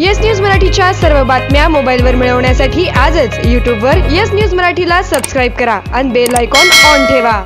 Yes news मराठीच्या सर्व बातम्या मोबाईलवर मिळवण्यासाठी आजच यूट्यूबवर येस न्यूज मराठीला सबस्क्राईब करा आणि बेल आयकॉन ऑन ठेवा.